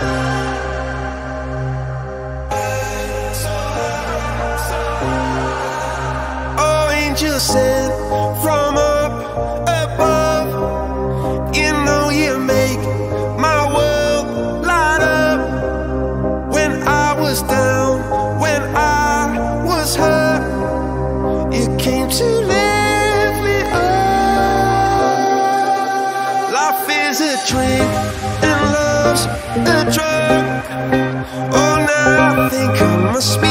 Oh, sent from up above. You know you make my world light up. When I was down, when I was hurt, you came to lift me up. Life is a drink and drug. Oh, now I think I must be